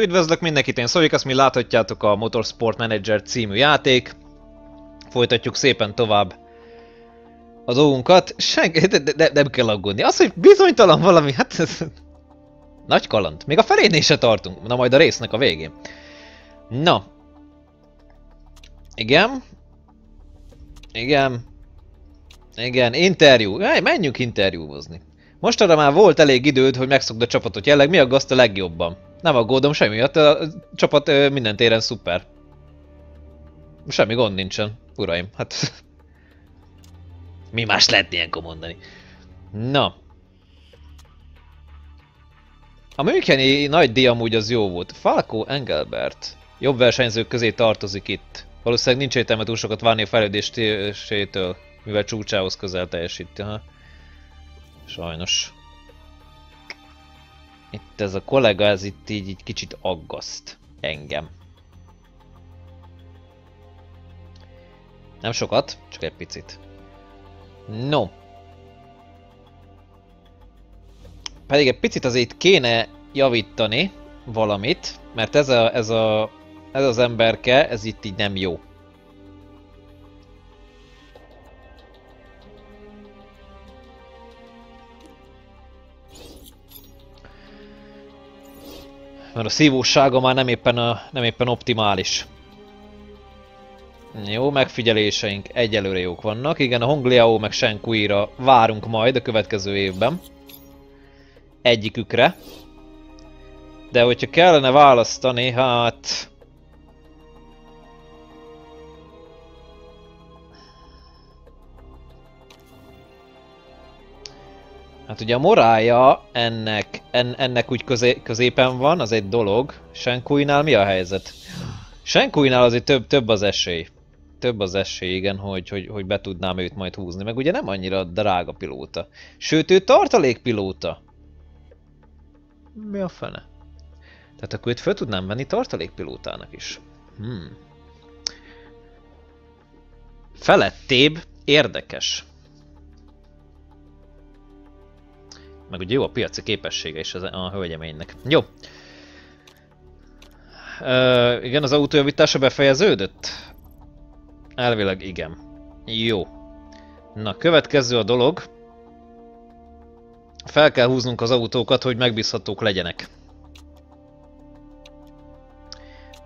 Üdvözlök mindenkit, én Szovik, azt mi láthatjátok a Motorsport Manager című játék. Folytatjuk szépen tovább a dolgunkat. Senki, de, de, de, nem kell aggódni. Az, hogy bizonytalan valami, hát ez... Nagy kaland. Még a felénél se tartunk. Na majd a résznek a végén. Na. Igen. Igen. Igen, interjú. Hey, menjünk interjúvozni. Mostanra már volt elég időd, hogy megszokd a csapatot. Jelleg mi aggaszt a legjobban? Nem aggódom semmi a csapat minden téren szuper. Semmi gond nincsen, uraim. Hát... Mi más lehet ilyenkor mondani? Na. A Müncheni nagy díj amúgy az jó volt. Falco Engelbert. Jobb versenyzők közé tartozik itt. Valószínűleg nincs értelme túl sokat várni a fejlődésétől, mivel csúcsához közel teljesíti. Ha? Sajnos. Itt ez a kollega, ez itt így, így kicsit aggaszt engem. Nem sokat, csak egy picit. No. Pedig egy picit azért kéne javítani valamit, mert ez, a, ez, a, ez az emberke, ez itt így nem jó. Mert a szívósága már nem éppen, a, nem éppen optimális. Jó, megfigyeléseink egyelőre jók vannak. Igen, a Hongliao meg Shenkuira várunk majd a következő évben. Egyikükre. De hogyha kellene választani, hát... Hát ugye a morálja ennek, en, ennek úgy közé, középen van, az egy dolog. Senkuinál mi a helyzet? Senkuinál azért több, több az esély. Több az esély, igen, hogy, hogy, hogy be tudnám őt majd húzni. Meg ugye nem annyira drága pilóta. Sőt, ő tartalékpilóta. Mi a fene? Tehát akkor őt fel tudnám venni tartalékpilótának is. Hmm. Felettébb, érdekes. Meg ugye jó a piaci képessége is a hölgyeménynek. Jó. Uh, igen, az autójavítása befejeződött? Elvileg igen. Jó. Na, következő a dolog. Fel kell húznunk az autókat, hogy megbízhatók legyenek.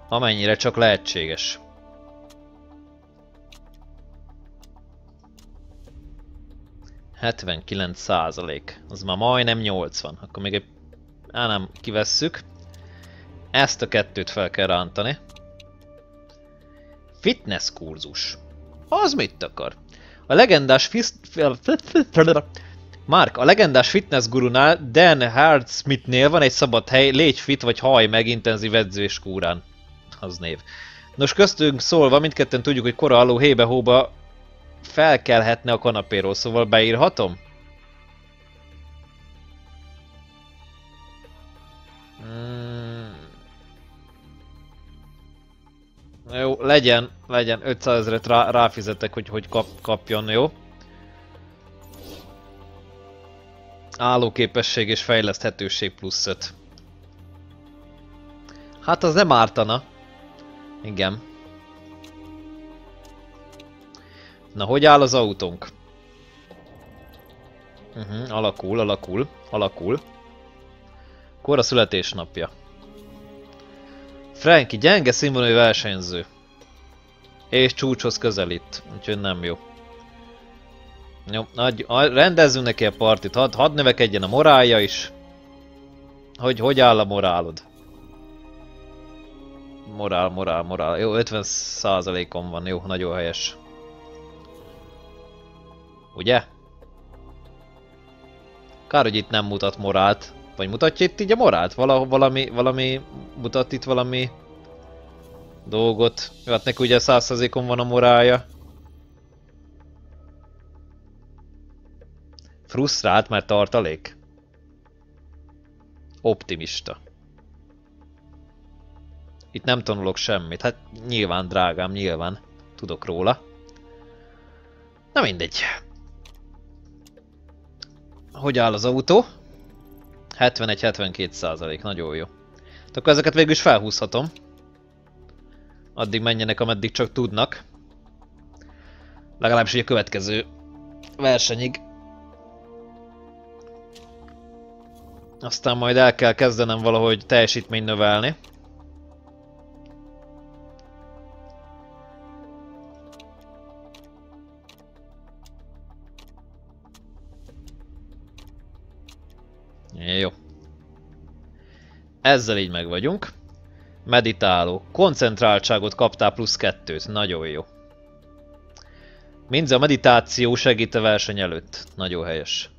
Amennyire csak lehetséges. 79 százalék. Az már majdnem 80. Akkor még egy... Á, nem, kivesszük. Ezt a kettőt fel kell rántani. Fitness kurzus. Az mit akar? A legendás fis... Mark, a legendás fitness gurunál Dan Hardsmithnél van egy szabad hely, légy fit vagy haj meg intenzív edzés kúrán. Az név. Nos, köztünk szólva, mindketten tudjuk, hogy kora aló hébe-hóba felkelhetne a kanapéról, szóval beírhatom? Hmm. Jó, legyen, legyen, 500 ezeret rá, ráfizetek, hogy, hogy kap, kapjon, jó? Állóképesség és fejleszthetőség plusz 5. Hát az nem ártana. Igen. Na, hogy áll az autónk? Uh mhm, -huh, alakul, alakul, alakul. Kora születésnapja. Franki, gyenge színvonalú versenyző. És csúcshoz közelít, úgyhogy nem jó. Jó, adj, rendezzünk neki a partit, hadd had növekedjen a morálja is. Hogy, hogy áll a morálod? Morál, morál, morál. Jó, 50%-on van, jó, nagyon helyes. Ugye? Kár, hogy itt nem mutat morált. Vagy mutatja itt így a morált? Vala, valami, valami, mutat itt valami dolgot. Jó, hát neki ugye van a morálja. Frusztrált, mert tartalék? Optimista. Itt nem tanulok semmit. Hát nyilván, drágám, nyilván. Tudok róla. Na mindegy. Hogy áll az autó? 71-72 százalék, nagyon jó. Hát akkor ezeket végül is felhúzhatom. Addig menjenek, ameddig csak tudnak. Legalábbis a következő versenyig. Aztán majd el kell kezdenem valahogy teljesítmény növelni. Jó. Ezzel így meg vagyunk. Meditáló. Koncentráltságot kaptál plusz kettőt. Nagyon jó. Mindez a meditáció segít a verseny előtt. Nagyon helyes.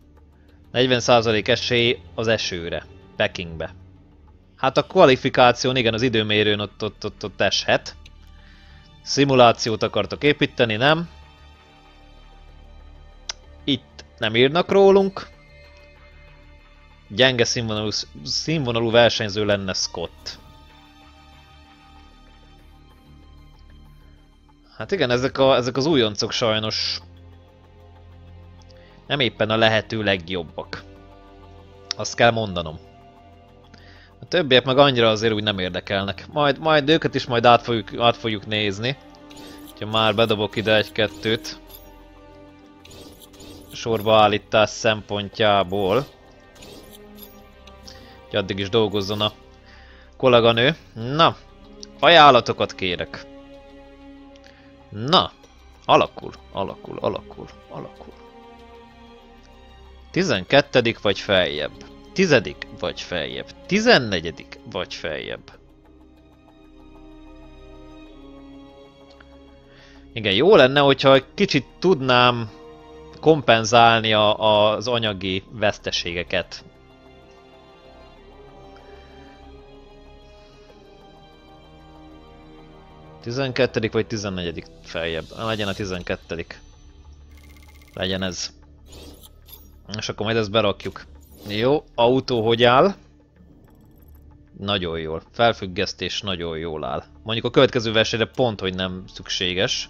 40% esély az esőre. Pekingbe. Hát a kvalifikáción, igen, az időmérőn ott, ott, ott, ott eshet. Szimulációt akartok építeni, nem? Itt nem írnak rólunk. Gyenge színvonalú, színvonalú versenyző lenne Scott. Hát igen, ezek, a, ezek az újoncok sajnos nem éppen a lehető legjobbak. Azt kell mondanom. A többiek meg annyira azért úgy nem érdekelnek. Majd, majd őket is majd át fogjuk, át fogjuk nézni. Ha már bedobok ide egy-kettőt. Sorba állítás szempontjából. Hogy addig is dolgozzon a kolléganő. Na, ajánlatokat kérek. Na, alakul, alakul, alakul, alakul. 12. vagy feljebb. 10. vagy feljebb. 14. vagy feljebb. Igen, jó lenne, hogyha kicsit tudnám kompenzálni a, az anyagi veszteségeket. 12. vagy 14. feljebb. Legyen a 12. Legyen ez. És akkor majd ezt berakjuk. Jó, autó hogy áll? Nagyon jól. Felfüggesztés nagyon jól áll. Mondjuk a következő versenyre pont, hogy nem szükséges.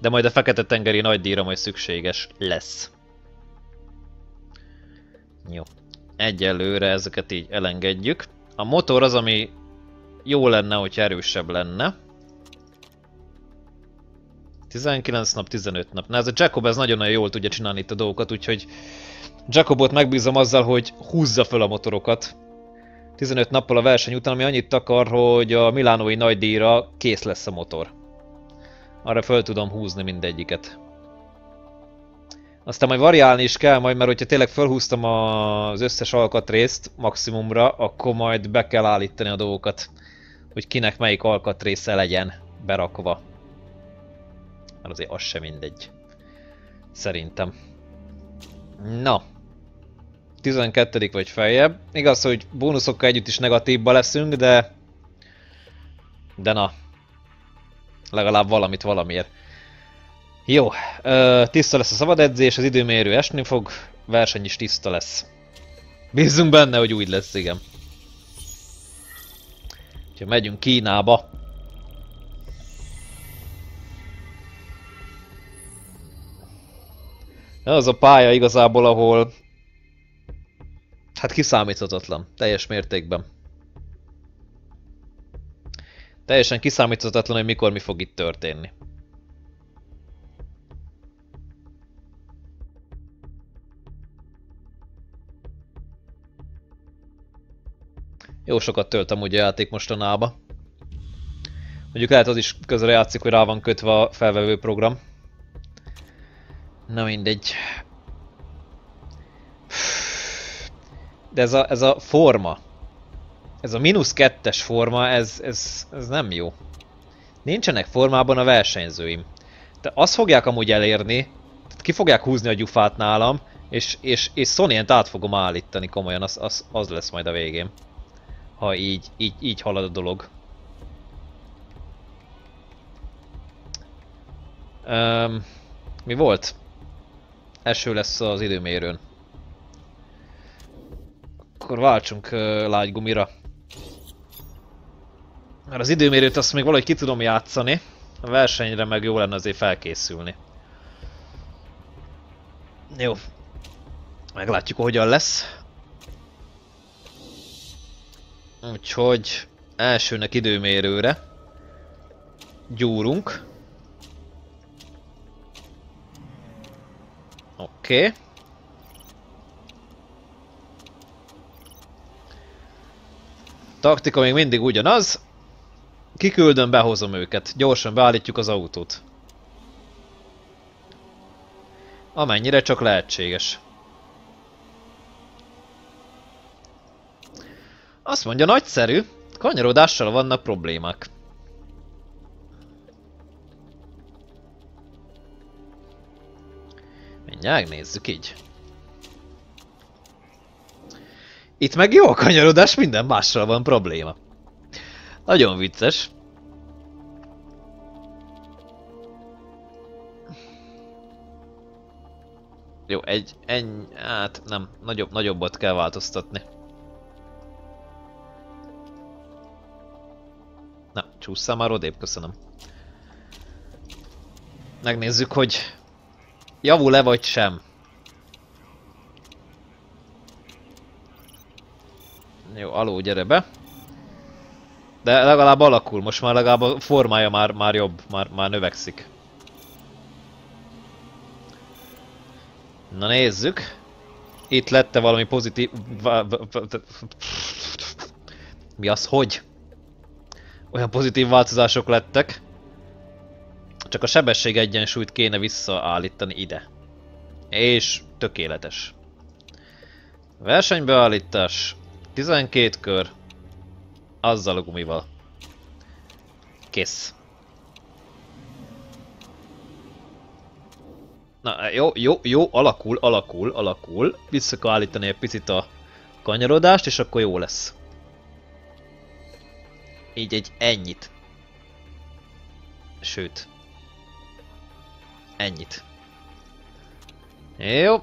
De majd a Fekete-tengeri nagy díjra majd szükséges lesz. Jó. Egyelőre ezeket így elengedjük. A motor az, ami jó lenne, hogy erősebb lenne. 19 nap, 15 nap. Na ez a Jacob ez nagyon-nagyon jól tudja csinálni itt a dolgokat, úgyhogy Jacobot megbízom azzal, hogy húzza fel a motorokat. 15 nappal a verseny után, ami annyit akar, hogy a Milánói nagydíjra kész lesz a motor. Arra föl tudom húzni mindegyiket. Aztán majd variálni is kell majd, mert hogyha tényleg felhúztam az összes alkatrészt maximumra, akkor majd be kell állítani a dolgokat, hogy kinek melyik alkatrésze legyen berakva mert azért az sem mindegy. Szerintem. Na. 12. vagy feljebb. Igaz, hogy bónuszokkal együtt is negatívba leszünk, de... De na. Legalább valamit valamiért. Jó. Tiszta lesz a szabad edzés, az időmérő esni fog, verseny is tiszta lesz. Bízzunk benne, hogy úgy lesz, igen. Úgyhogy megyünk Kínába. Az a pálya igazából, ahol hát kiszámíthatatlan, teljes mértékben. Teljesen kiszámíthatatlan, hogy mikor mi fog itt történni. Jó sokat töltem ugye játék mostanába. Mondjuk lehet az is közre játszik, hogy rá van kötve a felvevő program. Na mindegy. De ez a, ez a forma, ez a mínusz kettes forma, ez, ez, ez nem jó. Nincsenek formában a versenyzőim. De azt fogják amúgy elérni, tehát ki fogják húzni a gyufát nálam, és, és, és sony át fogom állítani komolyan, az, az, az lesz majd a végén. Ha így, így, így halad a dolog. Um, mi volt? Eső lesz az időmérőn. Akkor váltsunk uh, lágy gumira. Mert az időmérőt azt még valahogy ki tudom játszani. A versenyre meg jó lenne azért felkészülni. Jó. Meglátjuk, hogyan lesz. Úgyhogy elsőnek időmérőre gyúrunk. Oké. Okay. Taktika még mindig ugyanaz. Kiküldöm, behozom őket. Gyorsan beállítjuk az autót. Amennyire csak lehetséges. Azt mondja, nagyszerű. Kanyarodással vannak problémák. Mindjárt nézzük így. Itt meg jó a kanyarodás, minden mással van probléma. Nagyon vicces. Jó, egy, ennyi, hát nem, nagyobb, nagyobbat kell változtatni. Na, csúszszál már odébb, köszönöm. Megnézzük, hogy javul-e vagy sem. Jó, aló, gyere be. De legalább alakul, most már legalább a formája már, már jobb, már, már növekszik. Na nézzük. Itt lette valami pozitív... Mi az, hogy? Olyan pozitív változások lettek. Csak a sebesség egyensúlyt kéne visszaállítani ide. És tökéletes. Versenybeállítás. 12 kör. Azzal a gumival. Kész. Na, jó, jó, jó, alakul, alakul, alakul. Vissza kell állítani egy picit a kanyarodást, és akkor jó lesz. Így egy ennyit. Sőt. Ennyit. Jó.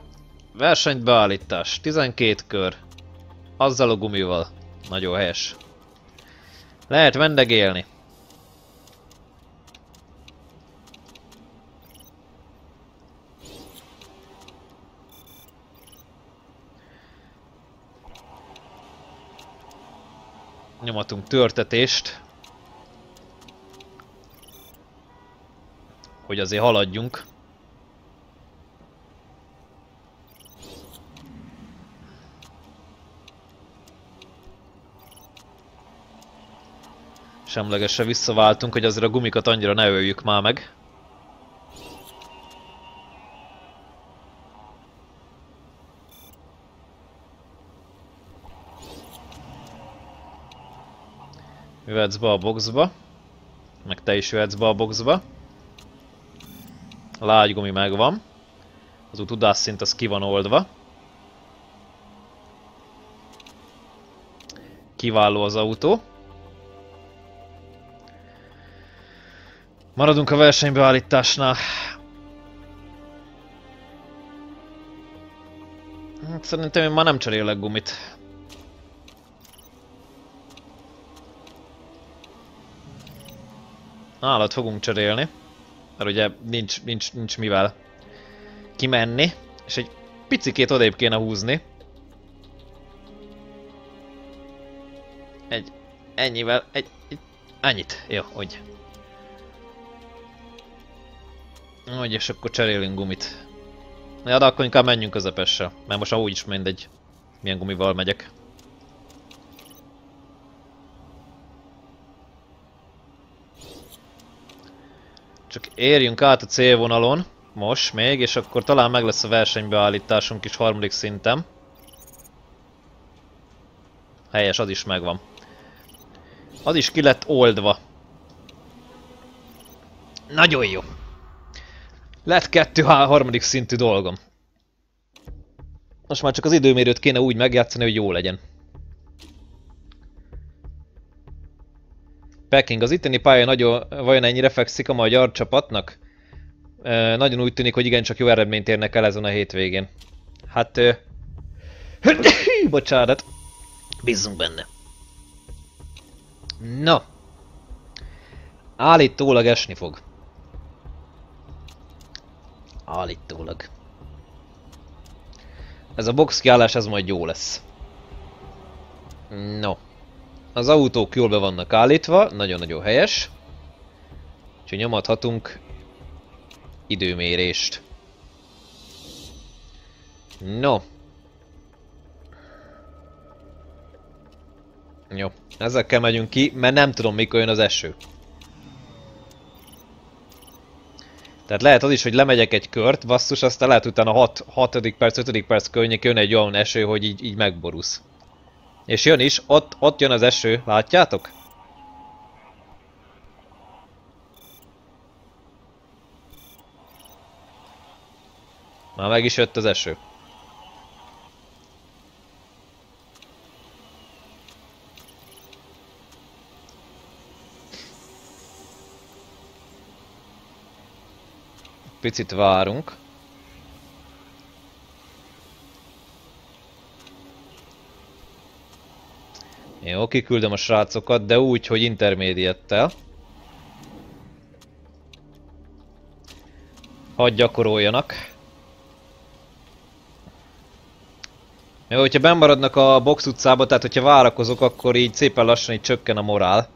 Versenyt beállítás. 12 kör. Azzal a gumival. Nagyon helyes. Lehet vendegélni. Nyomatunk törtetést. Hogy azért haladjunk. Semlegesre visszaváltunk, hogy azért a gumikat annyira ne öljük már meg. Jöhetsz be a boxba. Meg te is jöhetsz be a boxba. A lágygumi megvan. Az út tudásszint az ki van oldva. Kiváló az autó. Maradunk a versenybeállításnál. Hát szerintem én már nem cserélek gumit. Állat fogunk cserélni. Mert ugye nincs, nincs, nincs mivel kimenni. És egy picikét odébb kéne húzni. Egy, ennyivel, egy, egy ennyit. Jó, hogy. Hogy és akkor cserélünk gumit. Ja, de akkor inkább menjünk közepesre. Mert most úgy is mindegy, milyen gumival megyek. Csak érjünk át a célvonalon, most még, és akkor talán meg lesz a versenybeállításunk is harmadik szinten. Helyes, az is megvan. Az is ki lett oldva. Nagyon jó. Lett kettő harmadik szintű dolgom. Most már csak az időmérőt kéne úgy megjátszani, hogy jó legyen. Peking, az itteni pálya nagyon, vajon ennyire fekszik a magyar csapatnak? E, nagyon úgy tűnik, hogy igencsak jó eredményt érnek el ezen a hétvégén. Hát... E, bocsánat. Bízzunk benne. No. Állítólag esni fog. Állítólag. Ez a box kiállás, ez majd jó lesz. No. Az autók jól be vannak állítva, nagyon-nagyon helyes. Úgyhogy nyomadhatunk időmérést. No. Jó, ezekkel megyünk ki, mert nem tudom mikor jön az eső. Tehát lehet az is, hogy lemegyek egy kört, basszus, aztán lehet utána 6. 6. perc, 5. perc környék jön egy olyan eső, hogy így, így megborusz. És jön is, ott, ott jön az eső, látjátok? Már meg is jött az eső. Picit várunk. Jó, kiküldöm a srácokat, de úgy, hogy intermédiettel. Hadd gyakoroljanak. Jó, hogyha bemaradnak a box utcába, tehát hogyha várakozok, akkor így szépen lassan így csökken a morál.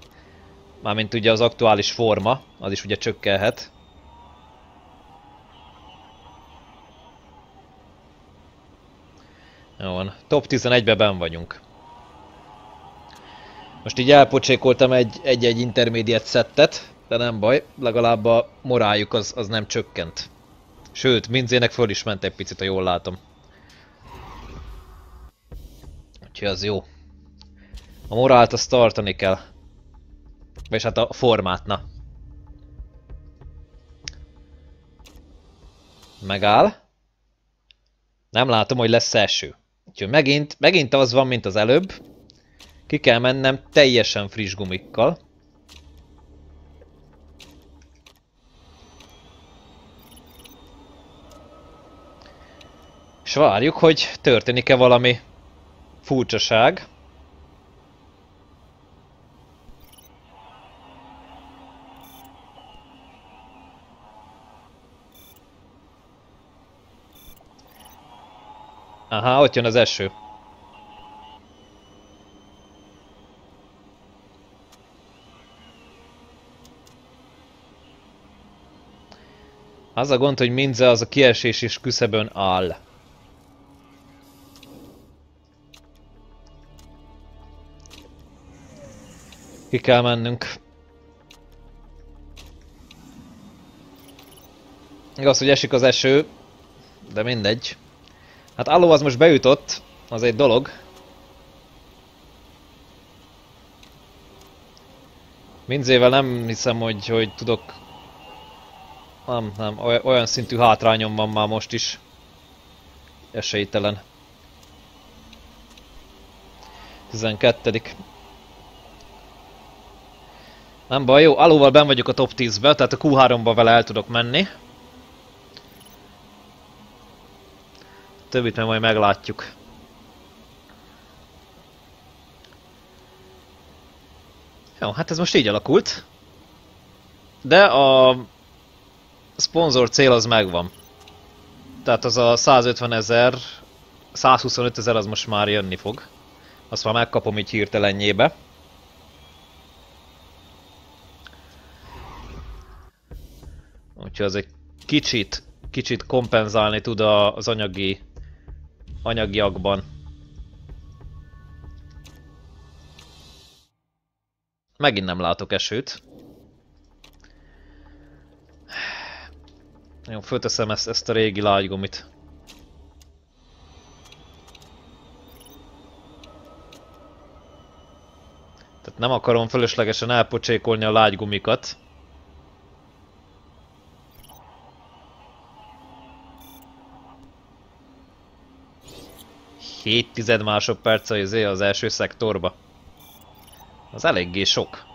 Mármint ugye az aktuális forma, az is ugye csökkenhet. Jó van, top 11-ben ben vagyunk. Most így elpocsékoltam egy-egy intermediate szettet, de nem baj, legalább a moráljuk az, az nem csökkent. Sőt, Minzének föl is ment egy picit, ha jól látom. Úgyhogy az jó. A morált azt tartani kell. Vagyis hát a formát, na. Megáll. Nem látom, hogy lesz eső. Úgyhogy megint, megint az van, mint az előbb. Ki kell mennem teljesen friss gumikkal. És várjuk, hogy történik-e valami furcsaság. Aha, ott jön az eső. Az a gond, hogy Minze az a kiesés is küszöbön áll. Ki kell mennünk. Igaz, hogy esik az eső, de mindegy. Hát Alló az most beütott, az egy dolog. Mindzével nem hiszem, hogy, hogy tudok... Nem, nem, olyan szintű hátrányom van már most is. Esélytelen. 12. Nem baj, jó, alóval ben vagyok a top 10-be, tehát a Q3-ba vele el tudok menni. Többit meg majd meglátjuk. Jó, hát ez most így alakult. De a szponzor cél az megvan. Tehát az a 150 ezer, 125 ezer az most már jönni fog. Azt már megkapom így hirtelenjébe. Úgyhogy az egy kicsit, kicsit kompenzálni tud az anyagi anyagiakban. Megint nem látok esőt. Jó, fölteszem ezt, ezt a régi lágygumit. Tehát nem akarom fölöslegesen elpocsékolni a lágygumikat. 7 tized másodperc az, az első szektorba. Az eléggé sok.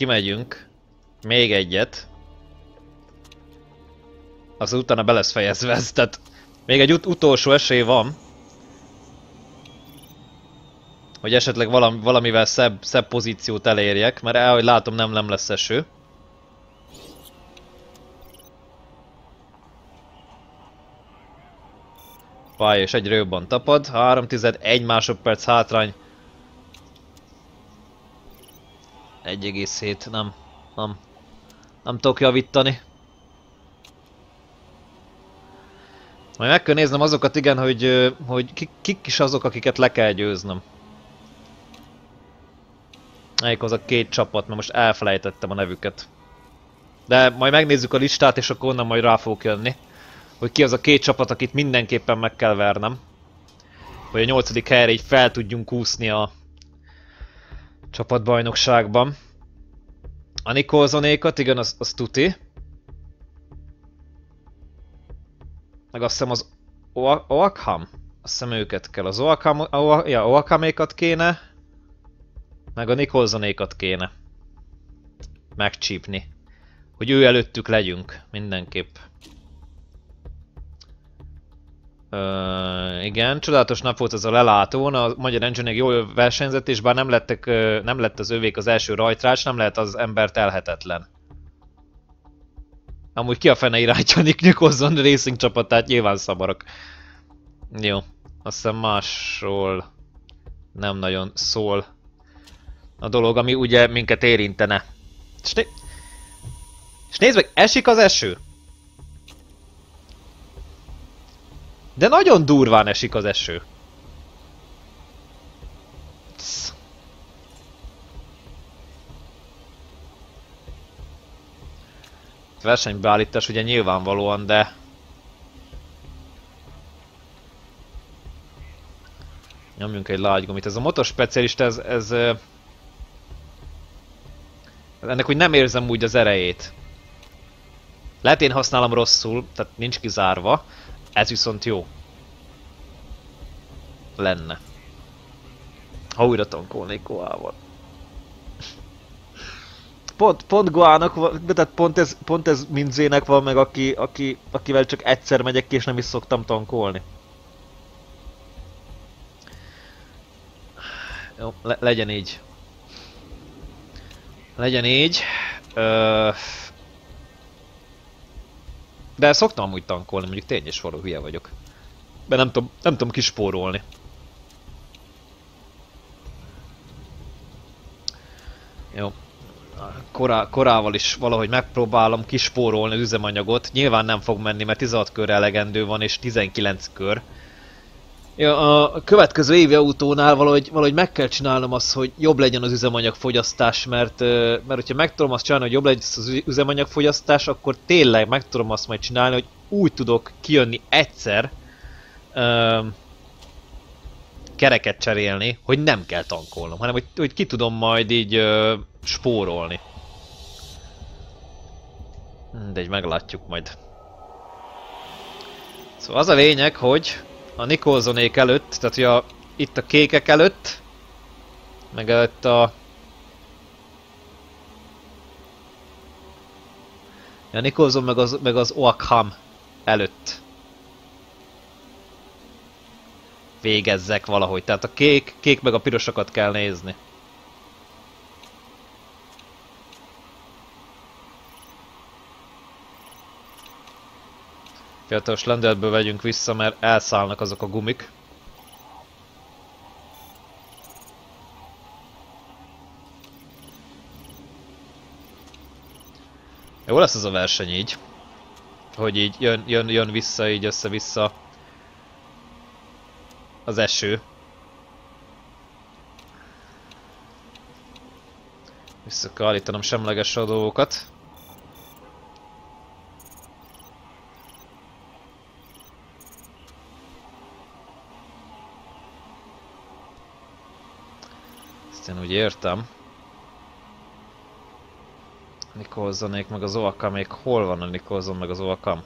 kimegyünk, még egyet, az utána be lesz fejezve tehát még egy ut utolsó esély van, hogy esetleg valam valamivel szebb, szebb pozíciót elérjek, mert ahogy látom nem, nem lesz eső. Fáj, és egyre jobban tapad. 3 tized, 1 másodperc hátrány. 1,7, nem, nem, nem tudok javítani. Majd meg kell néznem azokat, igen, hogy, hogy kik, kik is azok, akiket le kell győznöm. Melyik az a két csapat, mert most elfelejtettem a nevüket. De majd megnézzük a listát, és akkor onnan majd rá fogok jönni. Hogy ki az a két csapat, akit mindenképpen meg kell vernem. Hogy a nyolcadik helyre így fel tudjunk úszni a csapatbajnokságban. A Nikolsonékat, igen, az, az tuti. Meg azt hiszem az Oakham. Azt hiszem őket kell. Az Oakham, Oa, ja, Oakhamékat kéne. Meg a Nikolsonékat kéne. Megcsípni. Hogy ő előttük legyünk. Mindenképp. Igen, csodálatos nap volt ez a lelátón, a Magyar Engine jól versenyzett, és bár nem, lettek, uh, nem lett az övék az első rajtrács, nem lehet az ember telhetetlen. Amúgy ki a fene irányítja Nick Nicholson Racing csapatát, nyilván szabarak. Jó, azt hiszem másról nem nagyon szól a dolog, ami ugye minket érintene. És, né és nézd meg, esik az eső! De nagyon durván esik az eső. Versenybeállítás ugye nyilvánvalóan, de... Nyomjunk egy lágygomit. Ez a motorspecialista, ez, ez... Ennek úgy nem érzem úgy az erejét. Lehet én használom rosszul, tehát nincs kizárva. Ez viszont jó. Lenne. Ha újra tankolnék Goával. Pont, pont Goának, tehát pont ez, pont ez Minzének van meg, aki, aki, akivel csak egyszer megyek ki, és nem is szoktam tankolni. Jó, le, legyen így. Legyen így. Ö... De szoktam amúgy tankolni, mondjuk tény és való hülye vagyok. De nem tudom, nem tudom kispórolni. Jó. Korá, korával is valahogy megpróbálom kispórolni az üzemanyagot. Nyilván nem fog menni, mert 16 kör elegendő van, és 19 kör. Ja, a következő évi autónál valahogy, valahogy meg kell csinálnom azt, hogy jobb legyen az üzemanyagfogyasztás, mert, mert hogyha meg tudom azt csinálni, hogy jobb legyen az üzemanyagfogyasztás, akkor tényleg meg tudom azt majd csinálni, hogy úgy tudok kijönni egyszer um, kereket cserélni, hogy nem kell tankolnom, hanem hogy, hogy ki tudom majd így uh, spórolni. De egy meglátjuk majd. Szóval az a lényeg, hogy a Nikolsonék előtt, tehát hogy a, itt a kékek előtt, meg előtt a... A Nikolson meg az, meg az Oakham előtt végezzek valahogy. Tehát a kék, kék meg a pirosokat kell nézni. Fiatalos lendületből vegyünk vissza, mert elszállnak azok a gumik. Jó lesz ez a verseny így. Hogy így jön, jön, jön vissza, így össze-vissza az eső. Vissza kell állítanom semleges a dolgokat. Én úgy értem. Nikolsonék meg az Oakam, még hol van a Nikolson meg az Oakam?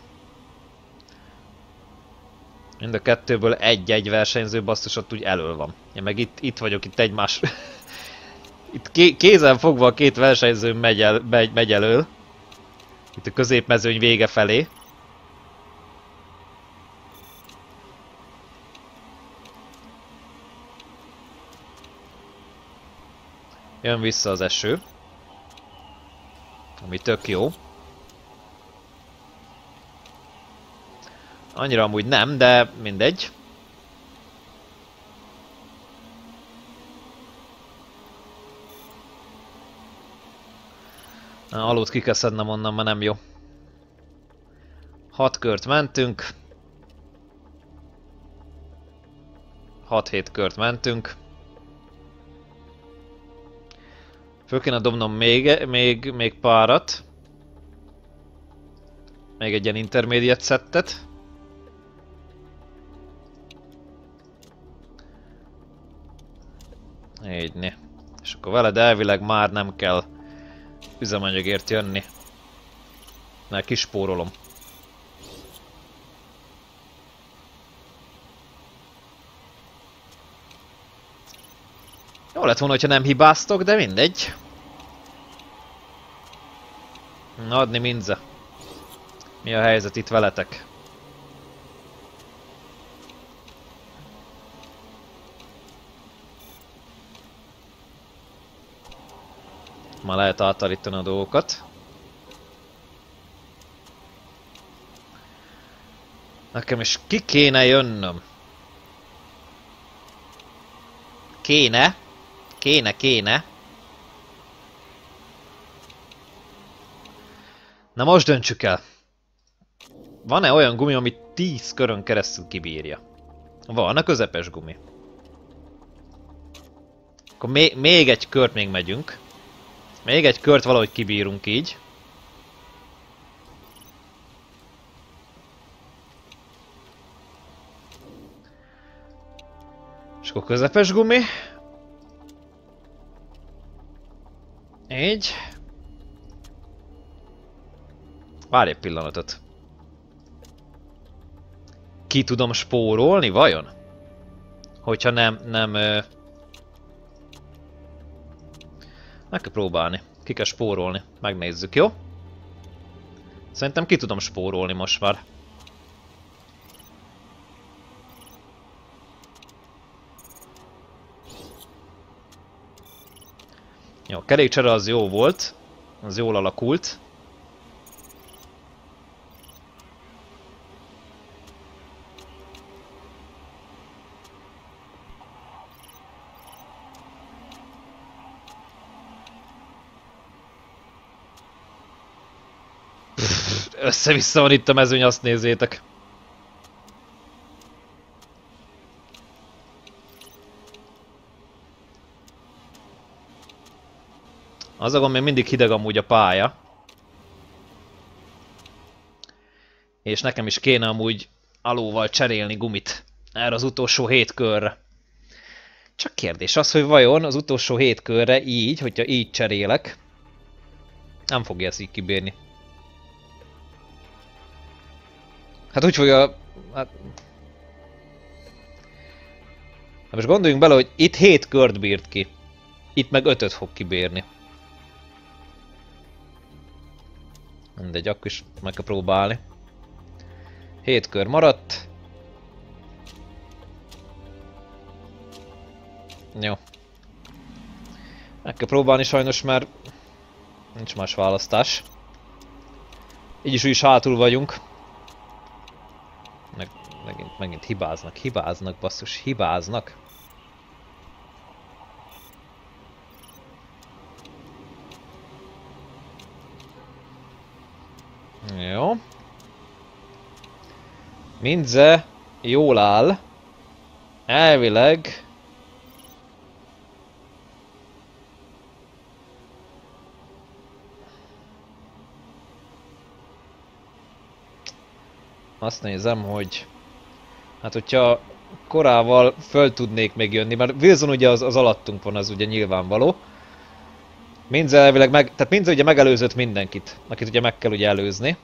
Mind a kettőből egy-egy versenyző basszus úgy elől van. Én meg itt, itt vagyok, itt egymás... itt ké kézen fogva a két versenyző megy, el, megy, megy elől. Itt a középmezőny vége felé. Jön vissza az eső. Ami tök jó. Annyira amúgy nem, de mindegy. Na, alót kikeszednem onnan, mert nem jó. Hat kört mentünk. 6-7 kört mentünk. Föl kéne dobnom még, még, még párat. Még egy ilyen intermediate settet. Így né. És akkor veled elvileg már nem kell üzemanyagért jönni. Mert kispórolom. Jó lett volna, hogyha nem hibáztok, de mindegy. Na, adni Minze. Mi a helyzet itt veletek? Ma lehet átalítani a dolgokat. Nekem is ki kéne jönnöm. Kéne. Kéne, kéne. Na most döntsük el. Van-e olyan gumi, ami 10 körön keresztül kibírja? Van, a közepes gumi. Akkor még, még egy kört még megyünk. Még egy kört valahogy kibírunk így. És akkor közepes gumi. Így. Várj egy pillanatot. Ki tudom spórolni, vajon? Hogyha nem, nem... Ö... Meg kell próbálni. Ki kell spórolni. Megnézzük, jó? Szerintem ki tudom spórolni most már. Jó, a kerékcsere az jó volt. Az jól alakult. Össze-vissza van itt a mezőny, azt nézzétek. Az a gond, még mindig hideg amúgy a pálya. És nekem is kéne amúgy alóval cserélni gumit erre az utolsó hét körre. Csak kérdés az, hogy vajon az utolsó hét körre így, hogyha így cserélek, nem fogja ezt így kibírni. Hát úgy fogja... Hát... Na most gondoljunk bele, hogy itt 7 kört bírt ki. Itt meg 5 fog kibírni. Mindegy, akkor is meg kell próbálni. 7 kör maradt. Jó. Meg kell próbálni sajnos, mert nincs más választás. Így is úgy is hátul vagyunk. Meg, megint, megint hibáznak, hibáznak, basszus, hibáznak. Jó. Mindze jól áll. Elvileg... Azt nézem, hogy... Hát hogyha korával föl tudnék még jönni, mert Wilson ugye az, az alattunk van, az ugye nyilvánvaló. Minze elvileg meg, tehát Minze ugye megelőzött mindenkit, akit ugye meg kell ugye előzni.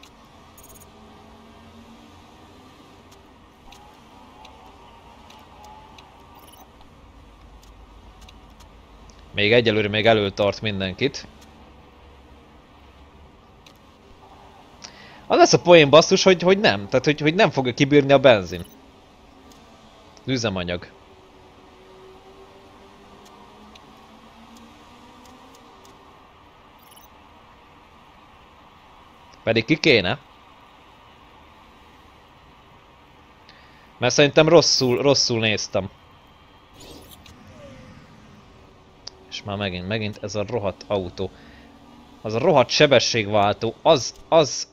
Még egyelőre még elő tart mindenkit. Az lesz a poén basszus, hogy, hogy nem. Tehát, hogy, hogy nem fogja kibírni a benzin. Üzemanyag. Pedig ki kéne. Mert szerintem rosszul, rosszul néztem. És már megint, megint ez a rohadt autó. Az a rohadt sebességváltó, az, az...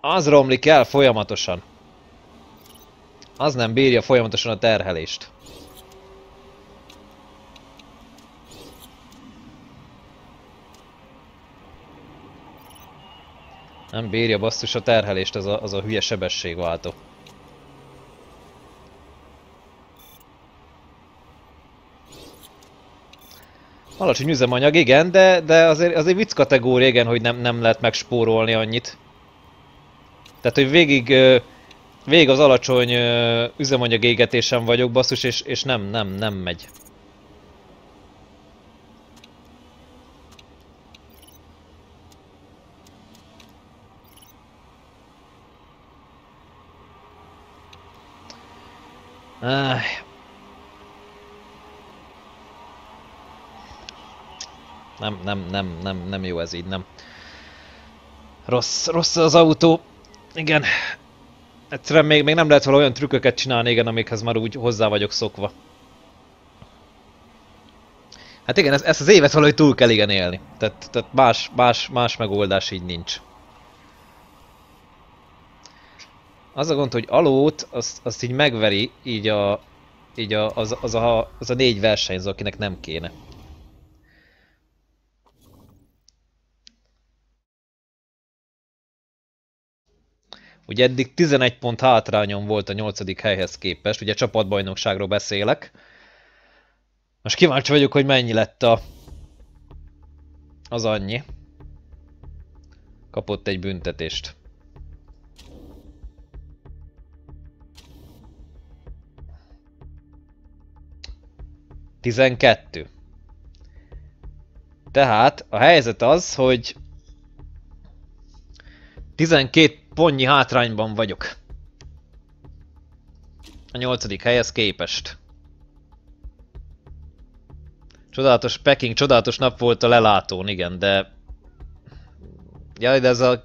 Az romlik el folyamatosan. Az nem bírja folyamatosan a terhelést. Nem bírja basszus a terhelést az a, az a hülye sebességváltó. Alacsony üzemanyag, igen, de, de azért, azért vicc kategória, igen, hogy nem, nem lehet megspórolni annyit. Tehát, hogy végig, végig az alacsony üzemanyag égetésen vagyok, basszus, és, és nem, nem, nem megy. Ah. Nem, nem, nem, nem, nem jó ez így, nem. Rossz, rossz az autó. Igen. Egyszerűen még, még nem lehet valami olyan trükköket csinálni, igen, amikhez már úgy hozzá vagyok szokva. Hát igen, ezt, ezt az évet valahogy túl kell igen élni. Tehát, tehát más, más, más megoldás így nincs. Az a gond, hogy alót, azt, azt így megveri, így a, így a, az, az, a, az a négy versenyző, akinek nem kéne. Ugye eddig 11 pont hátrányon volt a 8. helyhez képest, ugye csapatbajnokságról beszélek. Most kíváncsi vagyok, hogy mennyi lett a... az annyi. Kapott egy büntetést. 12. Tehát a helyzet az, hogy 12 pontnyi hátrányban vagyok. A nyolcadik helyhez képest. Csodálatos Peking, csodálatos nap volt a lelátón, igen, de... Jaj, de ez a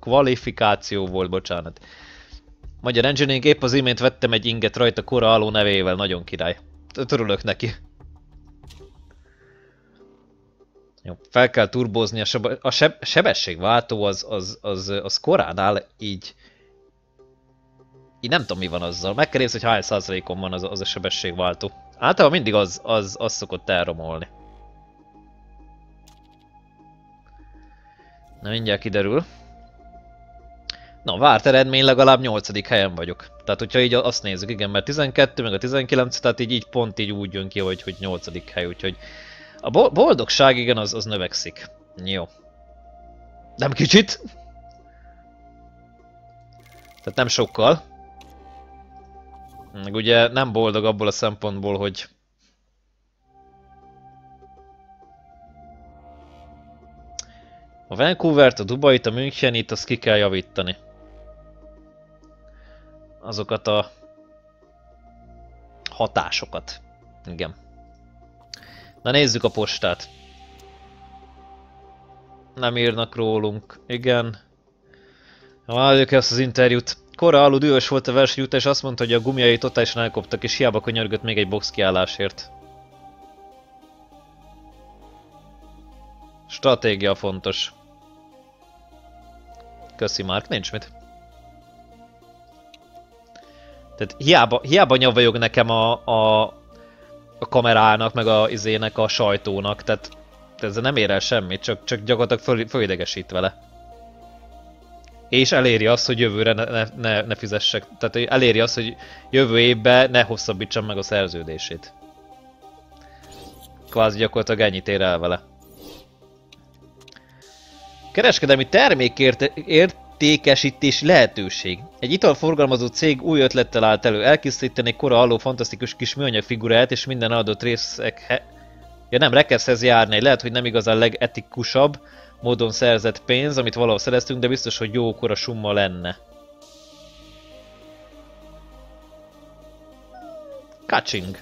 kvalifikáció volt, bocsánat. Magyar Engineering, épp az imént vettem egy inget rajta Kora Aló nevével, nagyon király. Örülök neki. Jó, fel kell turbozni a, seb a seb sebességváltó az, az, az, az koránál így... Így nem tudom mi van azzal. Meg kell nézni, hogy hány százalékon van az, az a sebességváltó. Általában mindig az, az, az szokott elromolni. Na mindjárt kiderül. Na, várt eredmény legalább 8. helyen vagyok. Tehát, hogyha így azt nézzük, igen, mert 12, meg a 19, tehát így, így pont így úgy jön ki, hogy, hogy 8. hely, úgyhogy a boldogság, igen, az, az növekszik. Jó. Nem kicsit. Tehát nem sokkal. Meg ugye nem boldog abból a szempontból, hogy A Vancouvert, a Dubait, a Münchenit, azt ki kell javítani. Azokat a hatásokat. Igen. Na nézzük a postát. Nem írnak rólunk. Igen. Várjuk ezt az interjút. Kora Alu dühös volt a verseny után, és azt mondta, hogy a gumiai totálisan elkoptak, és hiába könyörgött még egy box kiállásért. Stratégia fontos. Köszi Mark, nincs mit. Tehát hiába, hiába nyavajog nekem a, a, a kamerának, meg a izének, a sajtónak, tehát ezzel nem ér el semmit, csak, csak gyakorlatilag föl, fölidegesít vele. És eléri azt, hogy jövőre ne, ne, ne fizessek, tehát eléri azt, hogy jövő évben ne hosszabbítsam meg a szerződését. Kvázi gyakorlatilag ennyit ér el vele. Kereskedelmi termékért ért, értékesítési lehetőség. Egy italforgalmazó cég új ötlettel állt elő elkészíteni kora aló fantasztikus kis műanyag figurát és minden adott részek ja nem, rekeszhez járni. Lehet, hogy nem igazán legetikusabb módon szerzett pénz, amit valahol szereztünk, de biztos, hogy jókora summa lenne. Kacsing.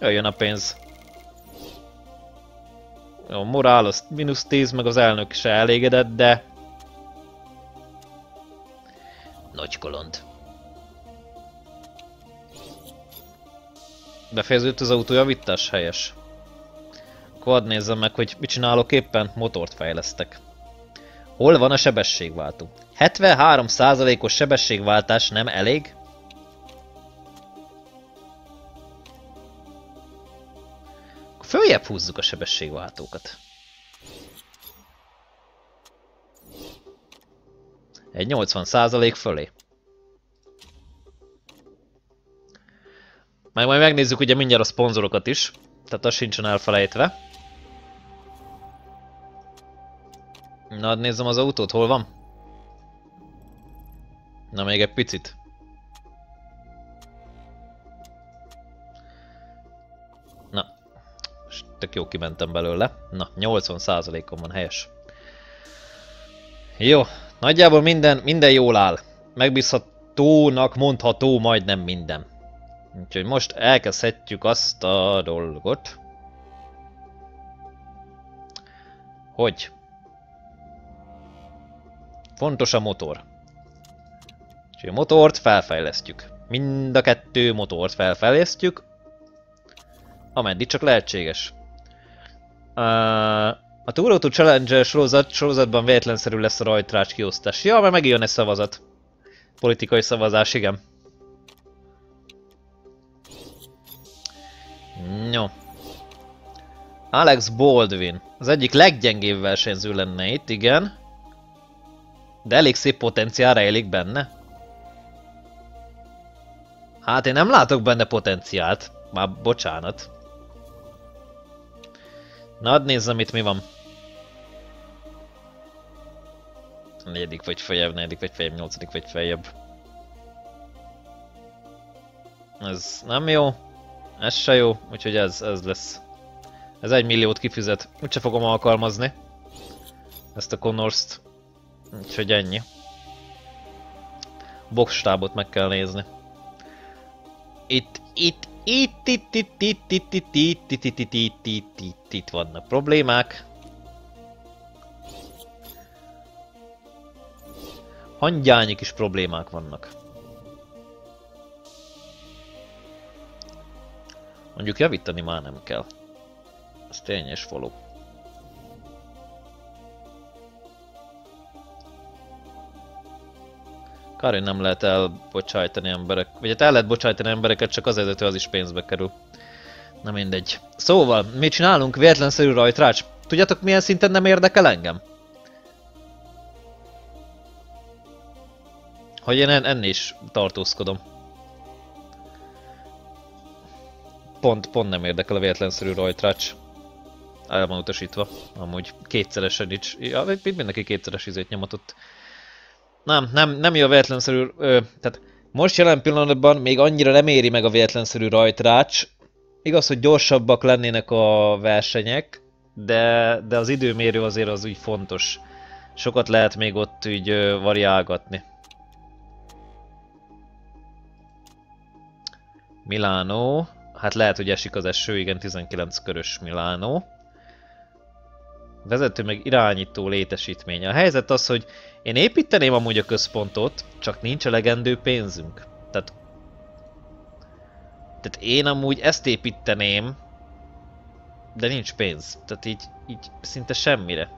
Jöjjön a pénz. Morál az mínusz 10, meg az elnök se elégedett, de nagy kolond. Befejeződött az autójavítás? Helyes. Akkor hadd nézzem meg, hogy mit csinálok éppen. Motort fejlesztek. Hol van a sebességváltó? 73%-os sebességváltás nem elég? Följebb húzzuk a sebességváltókat. Egy 80% fölé. Meg majd megnézzük ugye mindjárt a szponzorokat is, tehát az sincsen elfelejtve. Na, nézzem az autót, hol van? Na, még egy picit. Na, tök jó kimentem belőle. Na, 80%-on van helyes. Jó, nagyjából minden, minden jól áll. Megbízhatónak mondható majdnem minden. Úgyhogy most elkezdhetjük azt a dolgot, hogy fontos a motor. Úgyhogy a motort felfejlesztjük. Mind a kettő motort felfejlesztjük, ameddig csak lehetséges. A Tour Auto Challenger sorozat, sorozatban véletlenszerű lesz a rajtrács kiosztás. Ja, mert megjön egy szavazat. Politikai szavazás, igen. No. Alex Baldwin. Az egyik leggyengébb versenyző lenne itt, igen. De elég szép potenciál rejlik benne. Hát én nem látok benne potenciált. Már bocsánat. Na, add nézzem itt mi van. Negyedik vagy feljebb, negyedik vagy feljebb, nyolcadik vagy feljebb. Ez nem jó. Ez se jó, úgyhogy ez, ez lesz. Ez egy milliót kifizet. Úgyse fogom alkalmazni. Ezt a Connors-t. Úgyhogy ennyi. Boxstábot meg kell nézni. Itt, itt, itt, itt, itt, itt, itt, itt, itt, itt, itt, itt, itt, itt, itt, itt vannak problémák. Hangyányi kis problémák vannak. Mondjuk javítani már nem kell. Ez tényes follow. Kár, hogy nem lehet elbocsájtani emberek, vagy hát el lehet bocsájtani embereket, csak azért, hogy az is pénzbe kerül. Na mindegy. Szóval, mit csinálunk? Véletlenszerű rajtrács. Tudjátok milyen szinten nem érdekel engem? Hogy én en ennél is tartózkodom. Pont, pont nem érdekel a véletlenszerű rajtrács. El van utasítva. Amúgy kétszeresen is. Ja, mindenki kétszeres izét nyomatott. Nem, nem, nem jó a véletlenszerű... Ö, tehát most jelen pillanatban még annyira nem éri meg a véletlenszerű rajtrács. Igaz, hogy gyorsabbak lennének a versenyek, de, de az időmérő azért az úgy fontos. Sokat lehet még ott úgy ö, variálgatni. Milánó. Hát lehet, hogy esik az eső, igen, 19 körös Milánó. Vezető meg irányító létesítmény. A helyzet az, hogy én építeném amúgy a központot, csak nincs elegendő pénzünk. Tehát... Tehát én amúgy ezt építeném, de nincs pénz. Tehát így, így szinte semmire.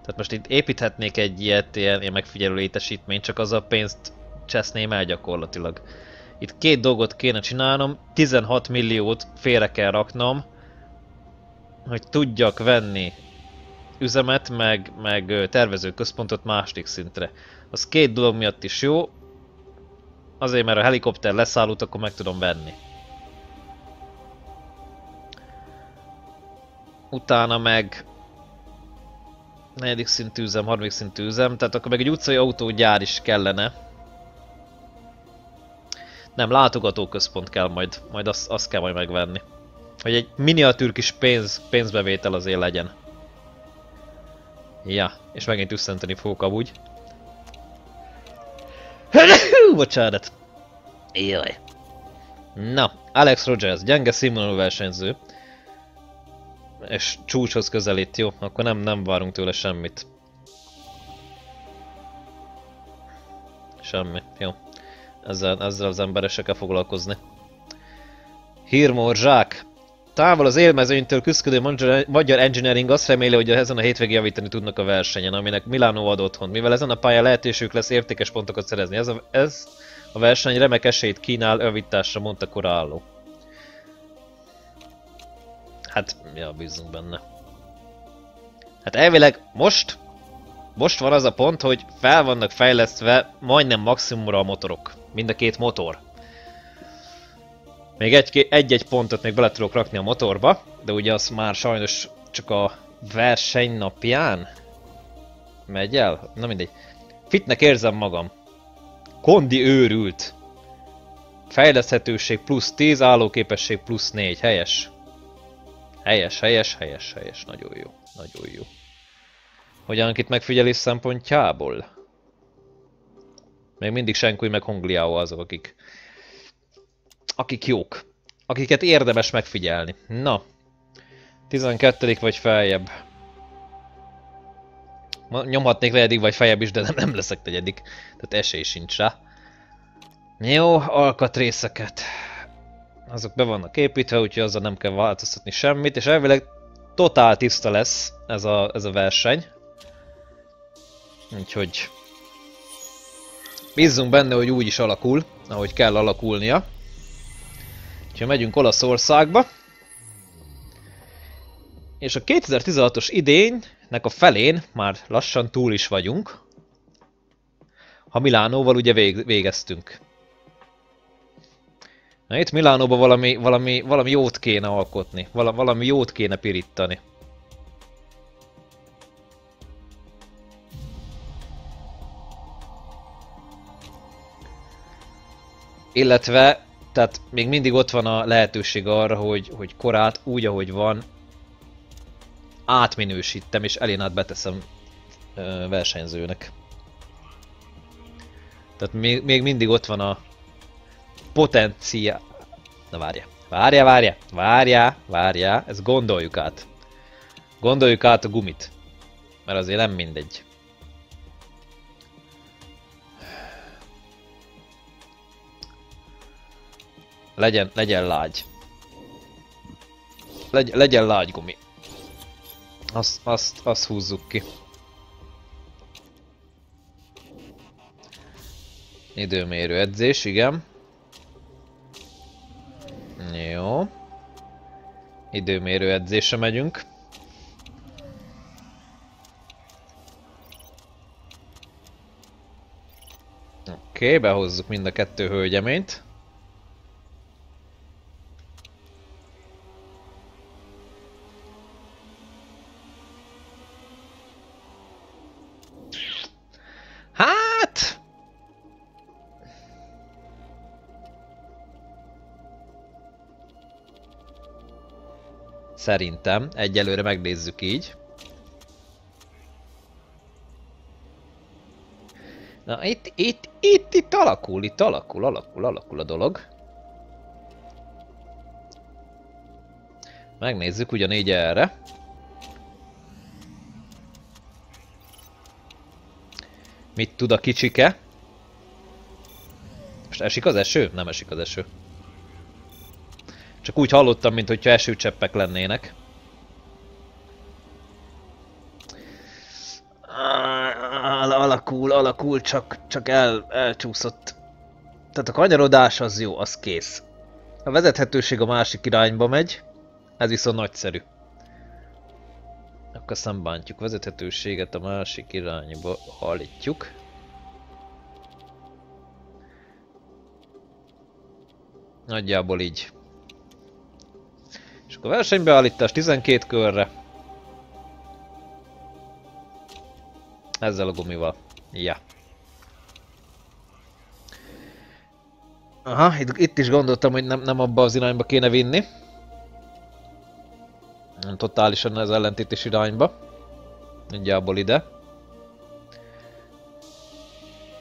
Tehát most itt építhetnék egy ilyet, ilyen, ilyen megfigyelő létesítményt, csak az a pénzt cseszném el gyakorlatilag. Itt két dolgot kéne csinálnom, 16 milliót félre kell raknom, hogy tudjak venni üzemet, meg, meg tervezőközpontot második szintre. Az két dolog miatt is jó, azért mert a helikopter leszállult, akkor meg tudom venni. Utána meg negyedik szintű üzem, harmadik szintű üzem, tehát akkor meg egy utcai autógyár is kellene. Nem, látogatóközpont kell majd, majd azt, azt kell majd megvenni. Hogy egy miniatűr kis pénz, pénzbevétel azért legyen. Ja, és megint üsszenteni fogok amúgy. Bocsánat. Jaj. Na, Alex Rogers, gyenge színvonalú versenyző. És csúcshoz közelít, jó? Akkor nem, nem várunk tőle semmit. Semmi, jó. Ezzel, ezzel az emberesek kell foglalkozni. Hírmorzsák. Távol az élmezőnytől küzdő magyar engineering azt reméli, hogy ezen a hétvégén javítani tudnak a versenyen, aminek Milano ad otthon. Mivel ezen a pályán lehetőségük lesz értékes pontokat szerezni. Ez a, ez a verseny remek esélyt kínál javításra, mondta Koralló. Hát, ja, bízunk benne. Hát elvileg most, most van az a pont, hogy fel vannak fejlesztve majdnem maximumra a motorok. Mind a két motor. Még egy-egy pontot még bele tudok rakni a motorba, de ugye az már sajnos csak a verseny napján megy el. Na mindegy. Fitnek érzem magam. Kondi őrült. Fejleszthetőség plusz 10, állóképesség plusz 4. Helyes. Helyes, helyes, helyes, helyes. Nagyon jó. Nagyon jó. Hogyan itt megfigyelés szempontjából? Még mindig Senkui meg Hongliao azok, akik akik jók. Akiket érdemes megfigyelni. Na. 12. vagy feljebb. Nyomhatnék negyedik vagy feljebb is, de nem, nem leszek negyedik. Tehát esély sincs rá. Jó, alkatrészeket. Azok be vannak építve, úgyhogy azzal nem kell változtatni semmit, és elvileg totál tiszta lesz ez a, ez a verseny. Úgyhogy bízzunk benne, hogy úgy is alakul, ahogy kell alakulnia. Úgyhogy megyünk Olaszországba. És a 2016-os idénynek a felén már lassan túl is vagyunk. Ha Milánóval ugye vég végeztünk. Na itt Milánóba valami, valami, valami jót kéne alkotni. Val valami jót kéne pirítani. Illetve tehát még mindig ott van a lehetőség arra, hogy, hogy korát úgy, ahogy van, átminősítem, és Elénát beteszem ö, versenyzőnek. Tehát még, még mindig ott van a potencia... Na várja, várja, várja, várja, várja, ezt gondoljuk át. Gondoljuk át a gumit. Mert azért nem mindegy. Legyen, legyen lágy. Legy, legyen lágy gumi. Azt, azt, azt húzzuk ki. Időmérő edzés, igen. Jó. Időmérő edzésre megyünk. Oké, okay, behozzuk mind a kettő hölgyeményt. Szerintem. Egyelőre megnézzük így. Na itt, itt, itt, itt alakul, itt alakul, alakul, alakul a dolog. Megnézzük ugyanígy erre. Mit tud a kicsike? Most esik az eső? Nem esik az eső. Csak úgy hallottam, mint hogyha esőcseppek lennének. Alakul, alakul, csak, csak el, elcsúszott. Tehát a kanyarodás az jó, az kész. A vezethetőség a másik irányba megy, ez viszont nagyszerű. Akkor szembántjuk vezethetőséget a másik irányba hallítjuk. Nagyjából így. Akkor versenybeállítás 12 körre. Ezzel a gumival. Ja. Aha, itt, itt is gondoltam, hogy nem, nem abba az irányba kéne vinni. Nem totálisan az ellentétes irányba. Mindjából ide.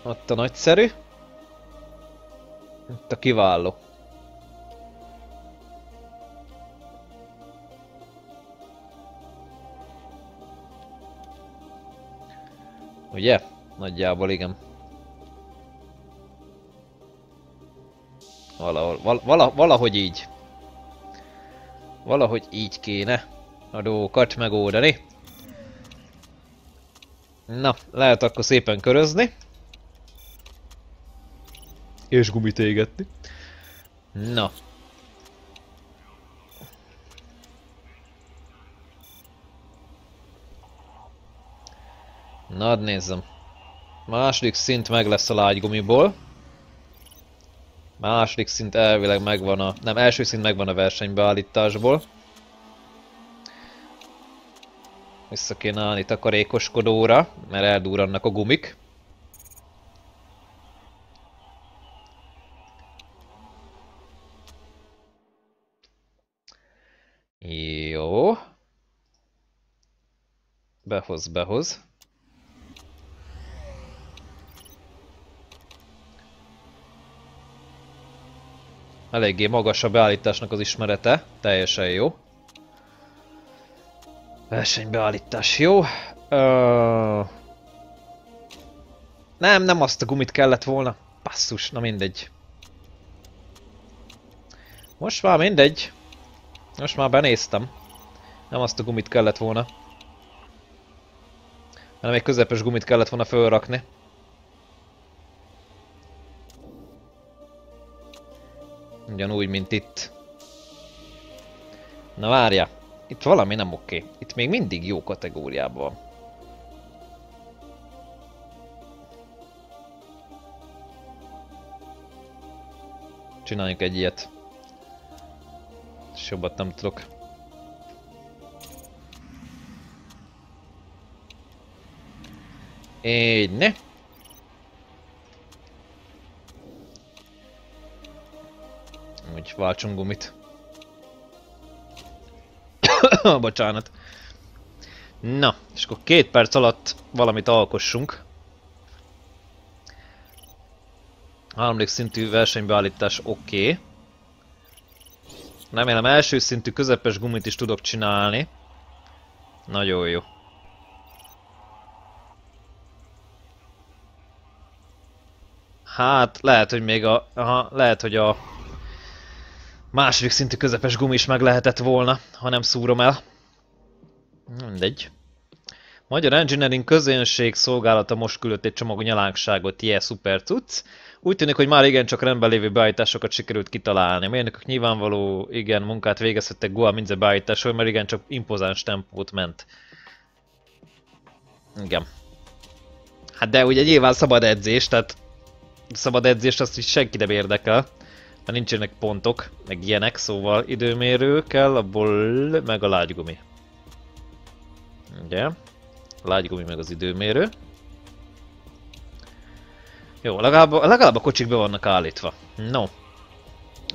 Ott a nagyszerű. Itt a kiváló. Ugye? Nagyjából igen. Valahol, val vala valahogy így. Valahogy így kéne a dolgokat megoldani. Na, lehet akkor szépen körözni. És gumit égetni. Na. Na, nézzem. Második szint meg lesz a lágygumiból. Második szint elvileg megvan a... Nem, első szint megvan a versenybeállításból. Vissza kéne állni takarékoskodóra, mert eldúrannak a gumik. Jó. Behoz, behoz. Eléggé magas a beállításnak az ismerete, teljesen jó. Versenybeállítás, jó. Ö... Nem, nem azt a gumit kellett volna. Passzus, na mindegy. Most már mindegy. Most már benéztem. Nem azt a gumit kellett volna. Hanem egy közepes gumit kellett volna fölrakni. Ugyanúgy, mint itt. Na várja. Itt valami nem oké. Itt még mindig jó kategóriában van. Csináljunk egy ilyet. És jobbat nem tudok. Így, ne. Úgy váltsunk gumit. Bocsánat. Na, és akkor két perc alatt valamit alkossunk. Harmadik szintű versenybeállítás oké. Okay. Remélem első szintű közepes gumit is tudok csinálni. Nagyon jó. Hát, lehet, hogy még a... Aha, lehet, hogy a második szintű közepes gumi is meg lehetett volna, ha nem szúrom el. Mindegy. Magyar Engineering közönség szolgálata most küldött egy csomag nyalánkságot, yeah, szuper cucc. Úgy tűnik, hogy már igen csak rendben lévő beállításokat sikerült kitalálni. A nyilvánvaló igen munkát végezhettek Goa mindze beállításról, mert igen csak impozáns tempót ment. Igen. Hát de ugye nyilván szabad edzés, tehát szabad edzést azt is senki nem érdekel. Mert nincsenek pontok, meg ilyenek, szóval időmérő kell, abból meg a lágygumi. Ugye? A lágygumi meg az időmérő. Jó, legalább, legalább a kocsik be vannak állítva. No.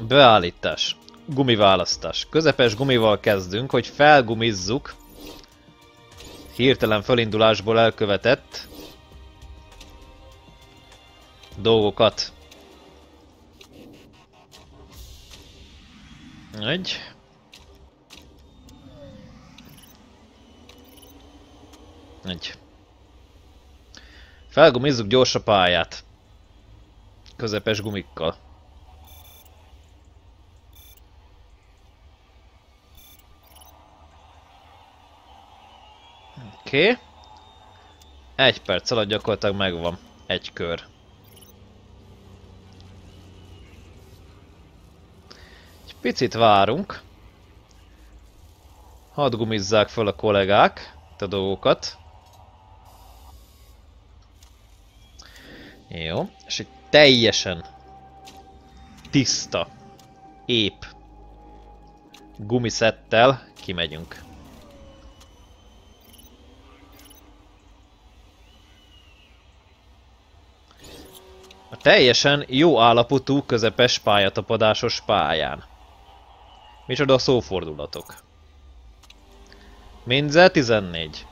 Beállítás. Gumiválasztás. Közepes gumival kezdünk, hogy felgumizzuk hirtelen felindulásból elkövetett dolgokat. Egy. Egy. Felgumizzuk gyors a pályát. Közepes gumikkal. Oké. Okay. Egy perc alatt gyakorlatilag megvan. Egy kör. Picit várunk. Hadd gumizzák fel a kollégák a dolgokat. Jó, és egy teljesen tiszta, ép gumiszettel kimegyünk. A teljesen jó állapotú közepes pályatapadásos pályán. Micsoda szófordulatok. Mindze 14.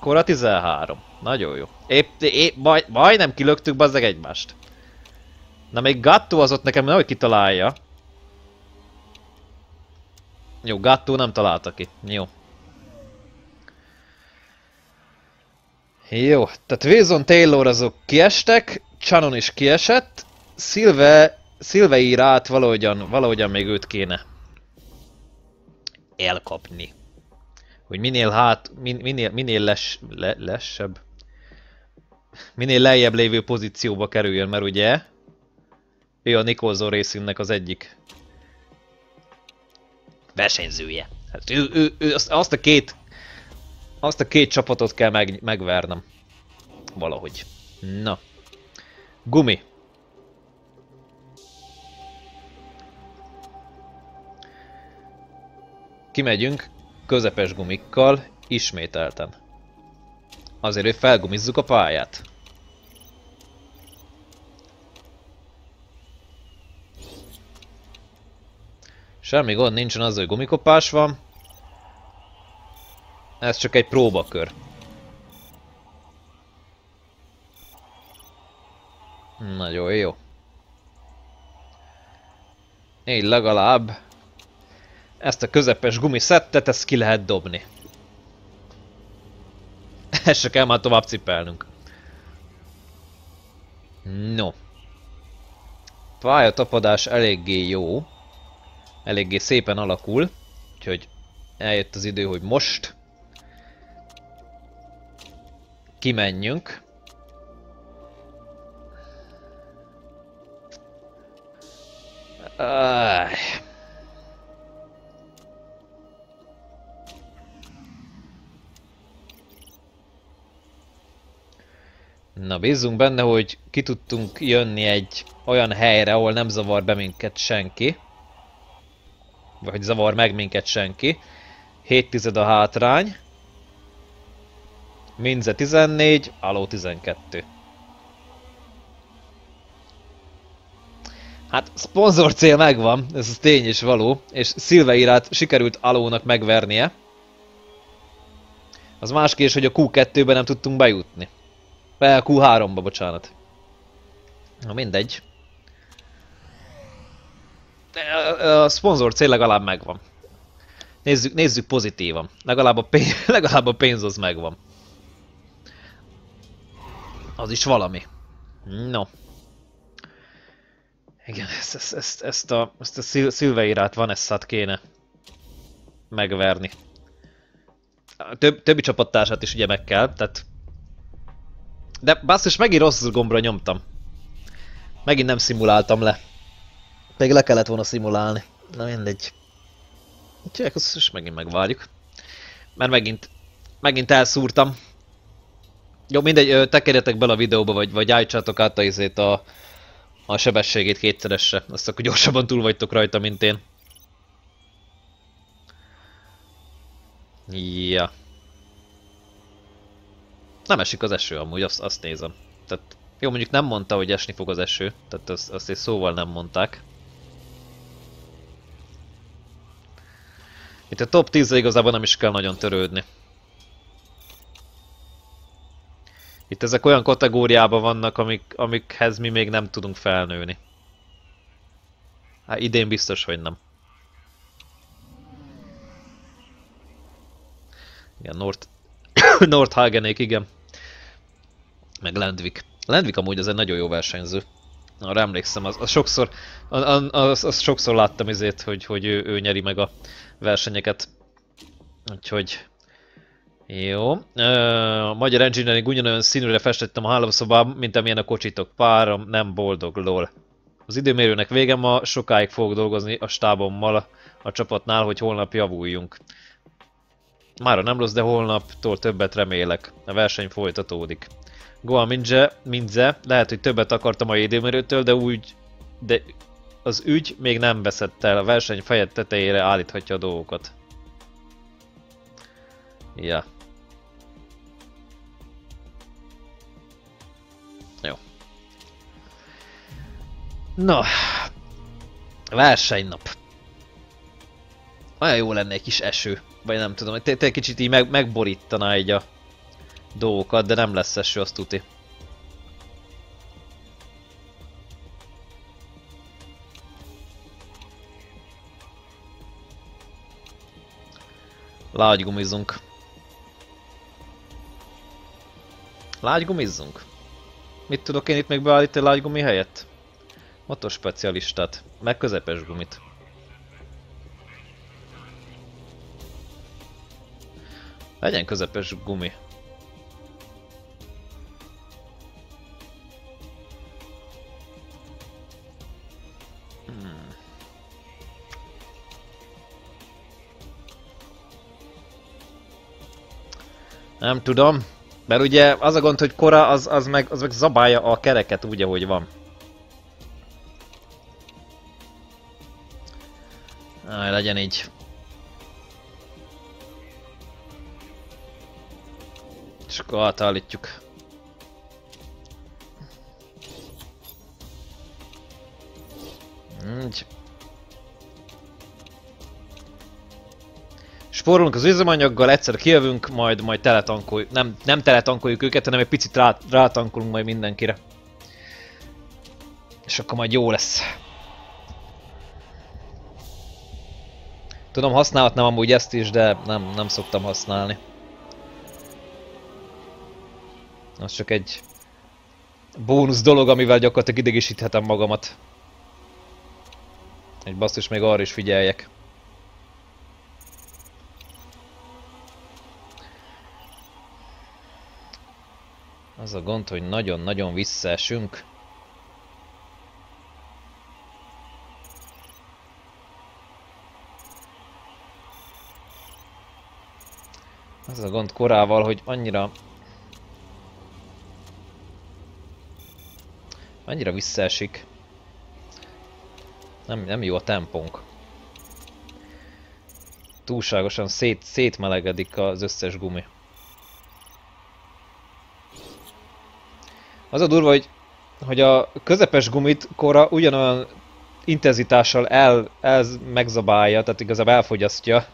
Kora 13. Nagyon jó. Épp, épp baj, majdnem kilöktük bazzeg egymást. Na még Gatto az ott nekem nehogy kitalálja. Jó, Gatto nem találta ki. Jó. Jó, tehát Wilson Taylor azok kiestek, Chanon is kiesett, Silve, Silve ír át valahogyan, valahogyan még őt kéne elkapni. Hogy minél hát, min, minél, minél les, le, lesebb, minél lejjebb lévő pozícióba kerüljön, mert ugye ő a Nikolson részünknek az egyik versenyzője. Hát ő, ő, ő azt, azt a két azt a két csapatot kell meg, megvernem. Valahogy. Na. Gumi. Kimegyünk közepes gumikkal, ismételten. Azért, hogy felgumizzuk a pályát. Semmi gond nincsen az, hogy gumikopás van. Ez csak egy próbakör. Nagyon jó. Így legalább ezt a közepes gumiszettet, ezt ki lehet dobni. Ezt se kell már tovább cipelnünk. No. Pályatapadás eléggé jó. Eléggé szépen alakul. Úgyhogy eljött az idő, hogy most kimenjünk. Uh, Na bízzunk benne, hogy ki tudtunk jönni egy olyan helyre, ahol nem zavar be minket senki. Vagy zavar meg minket senki. 7 tized a hátrány. Minze 14, Aló 12. Hát, szponzor cél megvan, ez tény és való, és Szilveirát sikerült Alónak megvernie. Az más kérdés, hogy a Q2-ben nem tudtunk bejutni. Be a Q3-ba, bocsánat. Na mindegy. A szponzor cél legalább megvan. Nézzük, nézzük pozitívan. Legalább a, pénz, legalább a pénz az megvan. Az is valami. No. Igen, ezt, ezt, ezt, ezt a, ezt a szil szilveirát van ezt kéne megverni. A több, többi csapattársát is ugye meg kell, tehát... De basszus, megint rossz gombra nyomtam. Megint nem szimuláltam le. Még le kellett volna szimulálni. Na mindegy. Úgyhogy ezt is megint megvárjuk. Mert megint, megint elszúrtam. Jó, mindegy, tekerjetek bele a videóba, vagy, vagy állítsátok át a, izét a, a sebességét kétszeresre. Azt akkor gyorsabban túl vagytok rajta, mint én. Ja. Nem esik az eső amúgy, azt, azt nézem. Tehát, jó, mondjuk nem mondta, hogy esni fog az eső. Tehát azt, azt egy szóval nem mondták. Itt a top 10 igazából nem is kell nagyon törődni. Itt ezek olyan kategóriában vannak, amik, amikhez mi még nem tudunk felnőni. Hát idén biztos, hogy nem. Igen, North... Nordhagenék, igen. Meg Lendvik. Lendvik amúgy az egy nagyon jó versenyző. Arra emlékszem, az, az sokszor, az, az, sokszor láttam izét, hogy, hogy ő, ő nyeri meg a versenyeket. Úgyhogy jó. A magyar engineering ugyanolyan színűre festettem a hálószobában, mint amilyen a kocsitok. Párom, nem boldog, lol. Az időmérőnek vége ma, sokáig fogok dolgozni a stábommal a csapatnál, hogy holnap javuljunk. Mára nem rossz, de holnaptól többet remélek. A verseny folytatódik. Goa Minze, Minze, lehet, hogy többet akartam a időmérőtől, de úgy, de az ügy még nem veszett el, a verseny fejed tetejére állíthatja a dolgokat. Ja. Na, versenynap. Olyan jó lenne egy kis eső, vagy nem tudom, hogy tényleg kicsit így meg, megborítaná így a dolgokat, de nem lesz eső, azt tuti. Lágygumizzunk. Lágygumizzunk? Mit tudok én itt még beállítani lágygumi helyett? Motorspecialistát, meg közepes gumit. Legyen közepes gumi. Hmm. Nem tudom. Mert ugye az a gond, hogy kora az, az, meg, az meg zabálja a kereket úgy, ahogy van. Aj, legyen így. És akkor átállítjuk. Spórolunk az üzemanyaggal, egyszer kijövünk, majd majd teletankoljuk. Nem, nem teletankoljuk őket, hanem egy picit rá, rátankolunk majd mindenkire. És akkor majd jó lesz. Tudom, használhatnám amúgy ezt is, de nem, nem szoktam használni. Az csak egy bónusz dolog, amivel gyakorlatilag idegesíthetem magamat. Egy basszus még arra is figyeljek. Az a gond, hogy nagyon-nagyon visszaesünk. Az a gond korával, hogy annyira... Annyira visszaesik. Nem, nem jó a tempónk. Túlságosan szét, szétmelegedik az összes gumi. Az a durva, hogy, hogy a közepes gumit kora ugyanolyan intenzitással el, el megzabálja, tehát igazából elfogyasztja,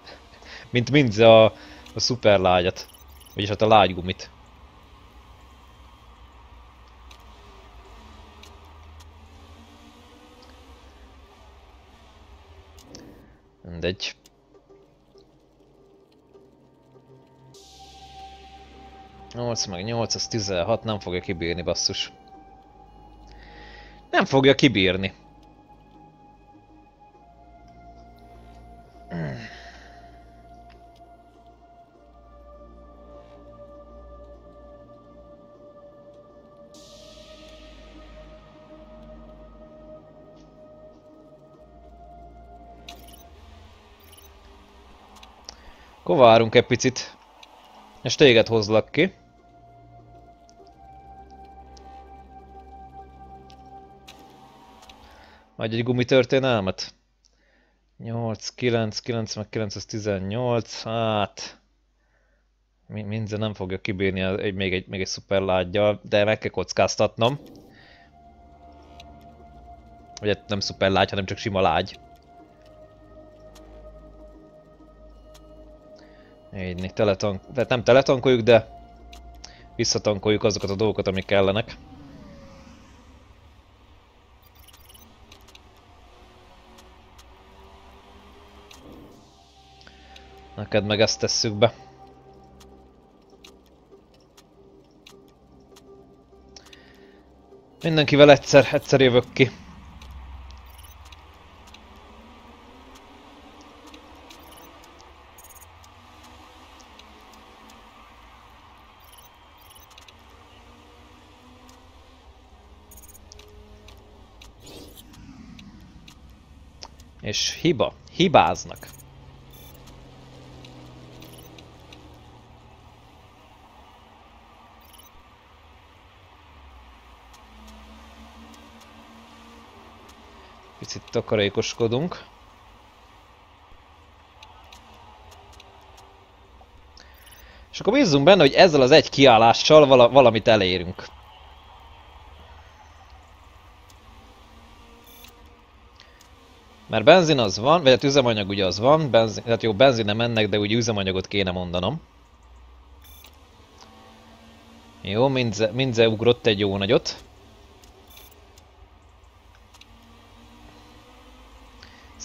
mint mind a, a szuper lágyat. Vagyis hát a lágy gumit. Mindegy. Nyolc meg 8, az 16, nem fogja kibírni basszus. Nem fogja kibírni. Kovárunk egy picit. És téged hozlak ki. Adj egy gumitörténelmet. 8, 9, 9 meg 9, az 18, hát... Minden nem fogja kibírni egy, még, egy, még egy szuper lágyjal, de meg kell kockáztatnom. Vagy hát nem szuper lágy, hanem csak sima lágy. Így, teletank... Tehát nem teletankoljuk, de visszatankoljuk azokat a dolgokat, amik kellenek. Neked meg ezt tesszük be. Mindenkivel egyszer, egyszer jövök ki. És hiba. Hibáznak. Picit takarékoskodunk. És akkor bízzunk benne, hogy ezzel az egy kiállással vala valamit elérünk. Mert benzin az van, vagy hát üzemanyag ugye az van, benzin, hát jó, benzin nem mennek, de ugye üzemanyagot kéne mondanom. Jó, mindze, mindze ugrott egy jó nagyot.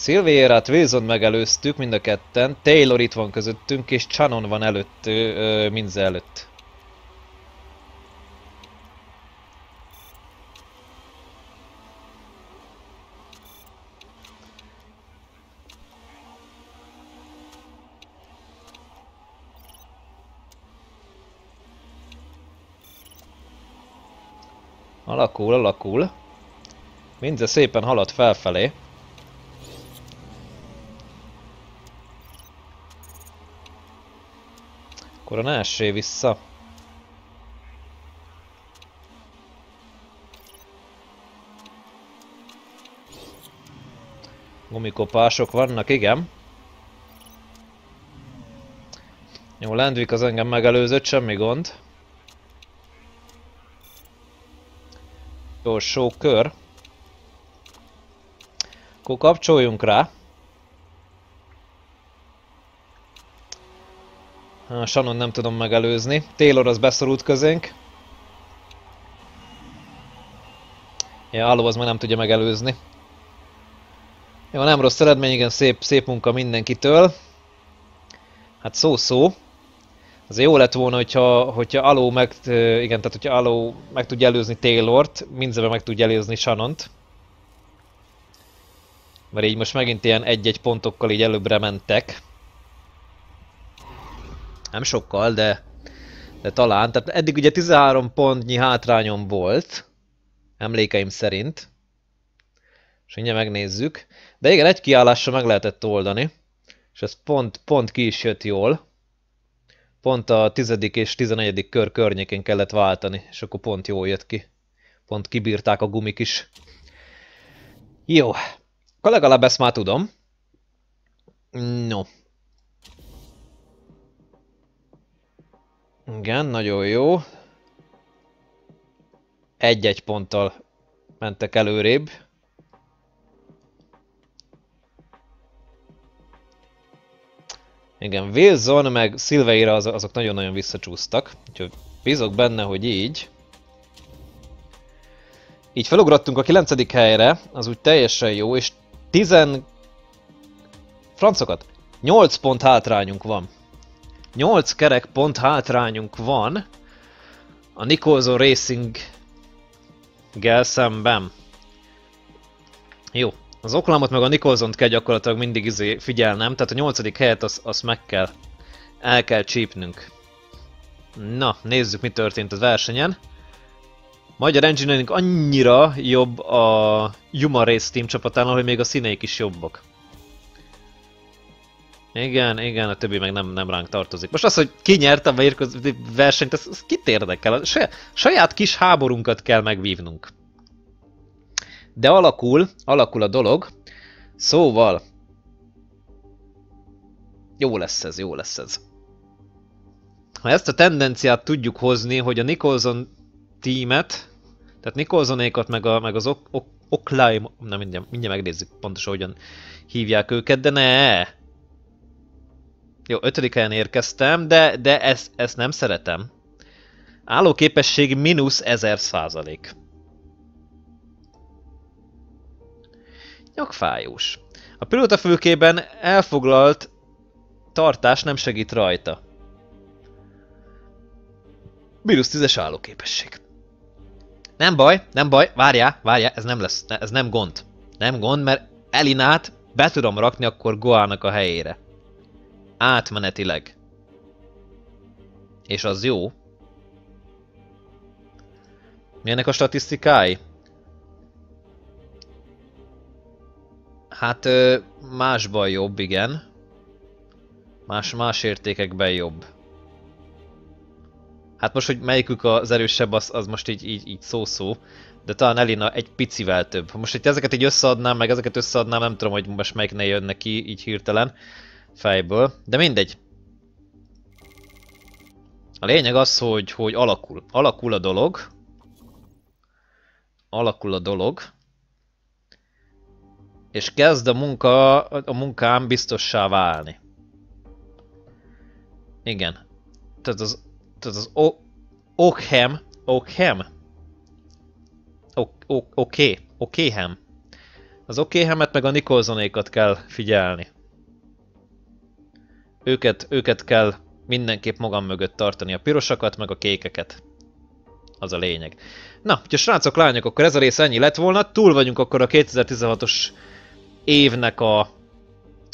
Silvierát, Wilson megelőztük mind a ketten, Taylor itt van közöttünk, és Channon van előtt, ö, Minze előtt. Alakul, alakul. Mindez szépen halad felfelé. Akkor a ne essé vissza. Gumikopások vannak, igen. Jó, Landvik az engem megelőzött, semmi gond. Jó, kör. Akkor kapcsoljunk rá. Ha, Shannon nem tudom megelőzni. Taylor az beszorult közénk. Ja, Álló az meg nem tudja megelőzni. Jó, nem rossz eredmény, igen, szép, szép munka mindenkitől. Hát szó-szó. Az jó lett volna, hogyha, hogyha Aló meg, igen, tehát hogyha Aló meg tudja előzni Taylort, Minzebe meg tudja előzni Shanont. Mert így most megint ilyen egy-egy pontokkal így előbbre mentek. Nem sokkal, de, de talán. Tehát eddig ugye 13 pontnyi hátrányom volt. Emlékeim szerint. És mindjárt megnézzük. De igen, egy kiállással meg lehetett oldani. És ez pont, pont ki is jött jól. Pont a 10. és 11. kör környékén kellett váltani, és akkor pont jól jött ki. Pont kibírták a gumik is. Jó. Akkor legalább ezt már tudom. No. Igen, nagyon jó. Egy-egy ponttal mentek előrébb. Igen, Wilson meg Silveira az, azok nagyon-nagyon visszacsúsztak, úgyhogy bízok benne, hogy így. Így felugrottunk a 9. helyre, az úgy teljesen jó, és 10... Francokat! 8 pont hátrányunk van. 8 kerek pont hátrányunk van a Nicholson Racing gel szemben. Jó, az Oklamot meg a Nicholson-t kell gyakorlatilag mindig izé figyelnem, tehát a nyolcadik helyet azt az meg kell, el kell csípnünk. Na, nézzük mi történt a versenyen. Magyar Engineering annyira jobb a Yuma Race Team csapatánál, hogy még a színeik is jobbak. Igen, igen, a többi meg nem, nem ránk tartozik. Most az, hogy ki nyert a versenyt, az, az kit érdekel? A saját kis háborunkat kell megvívnunk. De alakul, alakul a dolog. Szóval... Jó lesz ez, jó lesz ez. Ha ezt a tendenciát tudjuk hozni, hogy a Nicholson tímet, tehát Nicholsonékat meg, a, meg az ok, ok, Oklaim, nem mindjárt, mindjárt megnézzük pontosan hogyan hívják őket, de ne! Jó, ötödik helyen érkeztem, de, de ezt, ezt nem szeretem. Állóképesség mínusz 1000 százalék. Nyakfájós. A pilótafülkében elfoglalt tartás nem segít rajta. Mínusz 10-es állóképesség. Nem baj, nem baj, várjál, várjál, ez nem lesz, ez nem gond. Nem gond, mert Elinát be tudom rakni akkor Goának a helyére. Átmenetileg. És az jó. Milyenek a statisztikái? Hát másban jobb, igen. Más, más értékekben jobb. Hát most, hogy melyikük az erősebb, az, az most így, így, így szó-szó. De talán Elina egy picivel több. Most, hogy ezeket így összeadnám, meg ezeket összeadnám, nem tudom, hogy most melyiknél jönne ki így hirtelen fejből. De mindegy. A lényeg az, hogy, hogy alakul. Alakul a dolog. Alakul a dolog és kezd a munka, a munkám biztossá válni. Igen. Tehát az, tehát az o, Okham, Okham, Oké, oké, Okéhem. Az Okéhemet meg a Nikolsonékat kell figyelni. Őket, őket kell mindenképp magam mögött tartani, a pirosakat meg a kékeket. Az a lényeg. Na, hogyha srácok, lányok, akkor ez a rész ennyi lett volna. Túl vagyunk akkor a 2016-os évnek a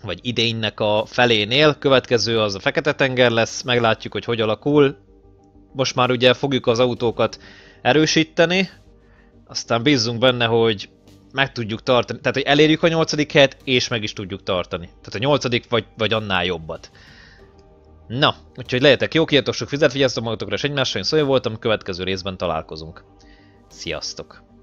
vagy idénynek a felénél, következő az a Fekete-tenger lesz, meglátjuk, hogy hogy alakul. Most már ugye fogjuk az autókat erősíteni, Aztán bízzunk benne, hogy meg tudjuk tartani, tehát hogy elérjük a nyolcadik helyet, és meg is tudjuk tartani. Tehát a nyolcadik vagy, vagy annál jobbat. Na, úgyhogy legyetek jók, írjatok sok fizet, vigyázzatok magatokra és egymásra, én szója voltam, következő részben találkozunk. Sziasztok!